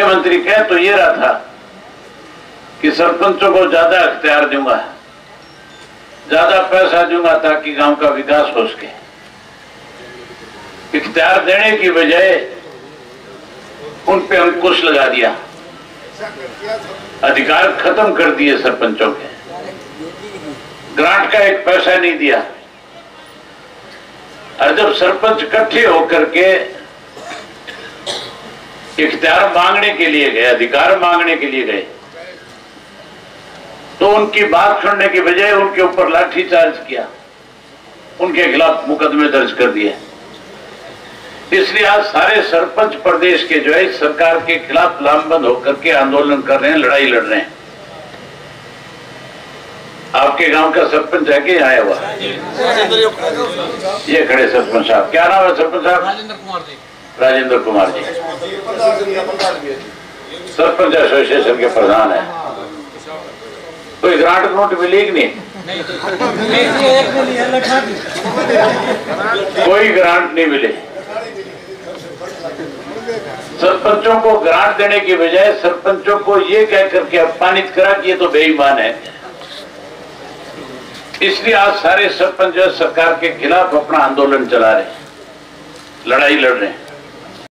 मुख्यमंत्री कह तो ये रहा था कि सरपंचों को ज़्यादा अख्तियार दूँगा। ज़्यादा पैसा दूँगा ताकि गाँव का विकास हो सके। इख्तियार देने की बजाय उन पे अंकुश लगा दिया। अधिकार खत्म कर दिए सरपंचों के। ग्रांट का एक पैसा नहीं दिया। और जब सरपंच इकट्ठे होकर के इख्तियार मांगने के लिए गए, अधिकार मांगने के लिए गए। तो उनकी बात सुनने की बजाय उनके ऊपर लाठीचार्ज किया। उनके खिलाफ मुकदमे दर्ज कर दिए। इसलिए आज सारे सरपंच प्रदेश के जो है सरकार के खिलाफ लामबंद होकर के आंदोलन कर रहे हैं, लड़ाई लड़ रहे हैं। आपके गाँव का सरपंच है कि आया हुआ? ये खड़े सरपंच साहब। क्या नाम है सरपंच साहब? राजेंद्र कुमार जी। राजेंद्र कुमार जी सरपंच एसोसिएशन के प्रधान है कोई ग्रांट नोट मिली कि नहीं कोई ग्रांट नहीं मिले सरपंचों को ग्रांट देने की बजाय सरपंचों को ये कह करके अपमानित करा कि ये तो बेईमान है इसलिए आज सारे सरपंच सरकार के खिलाफ अपना आंदोलन चला रहे लड़ाई लड़ रहे हैं